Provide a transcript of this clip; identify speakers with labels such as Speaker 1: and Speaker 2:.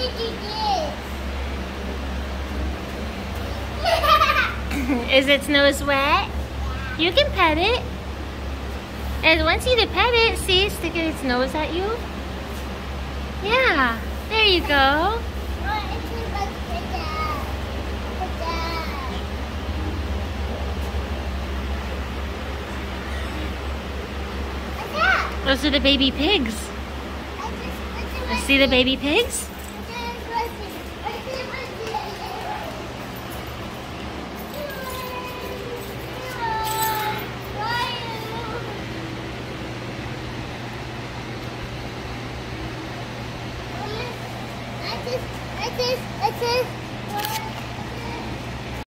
Speaker 1: is its nose wet? Yeah. You can pet it. And once you pet it. See, sticking its nose at you. Yeah, there you go. Those are the baby pigs. I see the baby pigs? it says, it says,